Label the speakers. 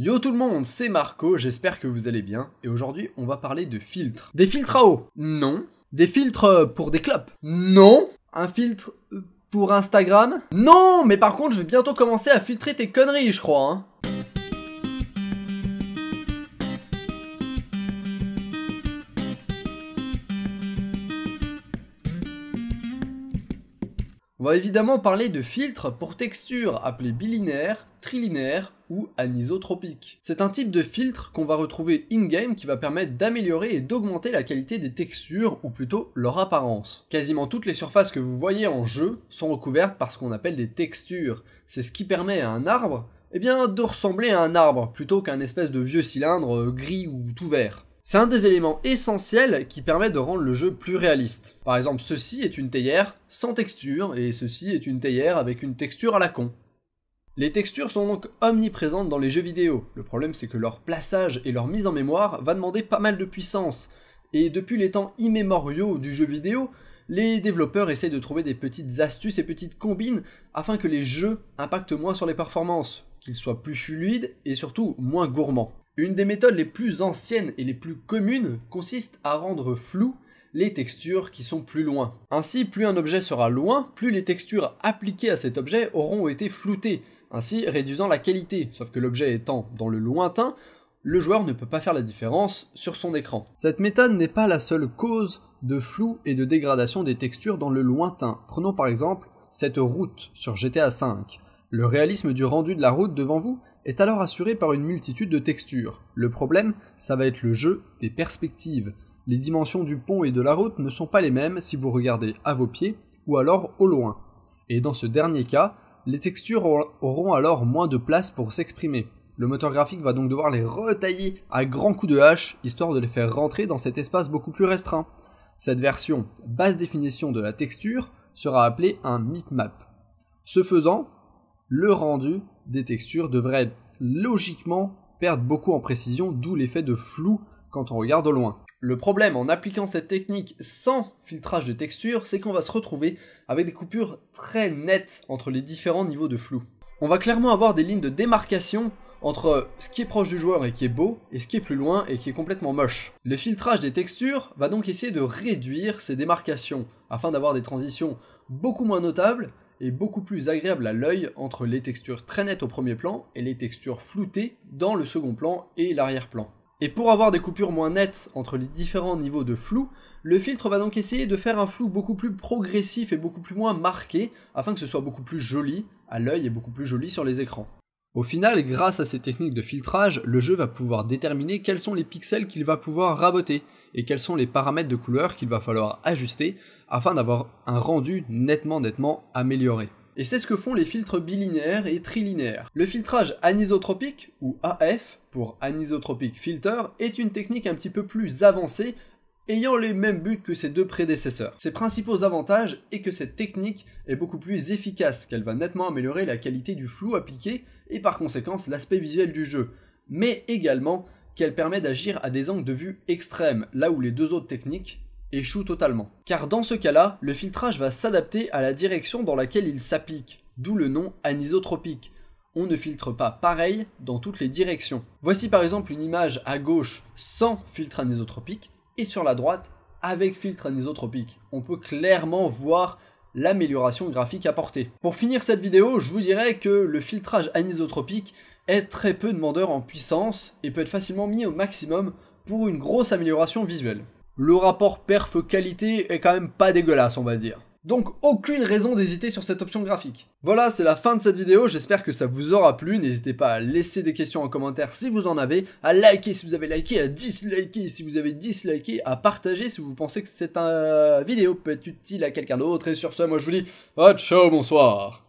Speaker 1: Yo tout le monde, c'est Marco, j'espère que vous allez bien, et aujourd'hui on va parler de filtres. Des filtres à eau? Non. Des filtres pour des clopes? Non. Un filtre pour Instagram? Non, mais par contre je vais bientôt commencer à filtrer tes conneries, je crois. Hein. On va évidemment parler de filtres pour textures appelés bilinaires, trilinaires ou anisotropiques. C'est un type de filtre qu'on va retrouver in-game qui va permettre d'améliorer et d'augmenter la qualité des textures ou plutôt leur apparence. Quasiment toutes les surfaces que vous voyez en jeu sont recouvertes par ce qu'on appelle des textures. C'est ce qui permet à un arbre eh bien, de ressembler à un arbre plutôt qu'un espèce de vieux cylindre gris ou tout vert. C'est un des éléments essentiels qui permet de rendre le jeu plus réaliste. Par exemple, ceci est une théière sans texture, et ceci est une théière avec une texture à la con. Les textures sont donc omniprésentes dans les jeux vidéo. Le problème c'est que leur plaçage et leur mise en mémoire va demander pas mal de puissance. Et depuis les temps immémoriaux du jeu vidéo, les développeurs essayent de trouver des petites astuces et petites combines afin que les jeux impactent moins sur les performances, qu'ils soient plus fluides et surtout moins gourmands. Une des méthodes les plus anciennes et les plus communes consiste à rendre flou les textures qui sont plus loin. Ainsi, plus un objet sera loin, plus les textures appliquées à cet objet auront été floutées, ainsi réduisant la qualité, sauf que l'objet étant dans le lointain, le joueur ne peut pas faire la différence sur son écran. Cette méthode n'est pas la seule cause de flou et de dégradation des textures dans le lointain. Prenons par exemple cette route sur GTA V. Le réalisme du rendu de la route devant vous est alors assuré par une multitude de textures. Le problème, ça va être le jeu des perspectives. Les dimensions du pont et de la route ne sont pas les mêmes si vous regardez à vos pieds ou alors au loin. Et dans ce dernier cas, les textures auront alors moins de place pour s'exprimer. Le moteur graphique va donc devoir les retailler à grands coups de hache, histoire de les faire rentrer dans cet espace beaucoup plus restreint. Cette version basse définition de la texture sera appelée un mipmap. Ce faisant, le rendu des textures devrait logiquement perdre beaucoup en précision, d'où l'effet de flou quand on regarde au loin. Le problème en appliquant cette technique sans filtrage de texture, c'est qu'on va se retrouver avec des coupures très nettes entre les différents niveaux de flou. On va clairement avoir des lignes de démarcation entre ce qui est proche du joueur et qui est beau, et ce qui est plus loin et qui est complètement moche. Le filtrage des textures va donc essayer de réduire ces démarcations, afin d'avoir des transitions beaucoup moins notables, est beaucoup plus agréable à l'œil entre les textures très nettes au premier plan et les textures floutées dans le second plan et l'arrière-plan. Et pour avoir des coupures moins nettes entre les différents niveaux de flou, le filtre va donc essayer de faire un flou beaucoup plus progressif et beaucoup plus moins marqué, afin que ce soit beaucoup plus joli à l'œil et beaucoup plus joli sur les écrans. Au final, grâce à ces techniques de filtrage, le jeu va pouvoir déterminer quels sont les pixels qu'il va pouvoir raboter, et quels sont les paramètres de couleur qu'il va falloir ajuster afin d'avoir un rendu nettement nettement amélioré. Et c'est ce que font les filtres bilinéaires et trilinéaires. Le filtrage anisotropique, ou AF, pour anisotropic filter, est une technique un petit peu plus avancée, ayant les mêmes buts que ses deux prédécesseurs. Ses principaux avantages est que cette technique est beaucoup plus efficace, qu'elle va nettement améliorer la qualité du flou appliqué, et par conséquent l'aspect visuel du jeu, mais également qu'elle permet d'agir à des angles de vue extrêmes, là où les deux autres techniques échouent totalement. Car dans ce cas-là, le filtrage va s'adapter à la direction dans laquelle il s'applique, d'où le nom anisotropique. On ne filtre pas pareil dans toutes les directions. Voici par exemple une image à gauche sans filtre anisotropique et sur la droite avec filtre anisotropique. On peut clairement voir l'amélioration graphique apportée. Pour finir cette vidéo, je vous dirais que le filtrage anisotropique est très peu demandeur en puissance et peut être facilement mis au maximum pour une grosse amélioration visuelle. Le rapport perf-qualité est quand même pas dégueulasse on va dire. Donc aucune raison d'hésiter sur cette option graphique. Voilà, c'est la fin de cette vidéo, j'espère que ça vous aura plu, n'hésitez pas à laisser des questions en commentaire si vous en avez, à liker si vous avez liké, à disliker si vous avez disliké, à partager si vous pensez que cette vidéo peut être utile à quelqu'un d'autre, et sur ce, moi je vous dis, oh, ciao, bonsoir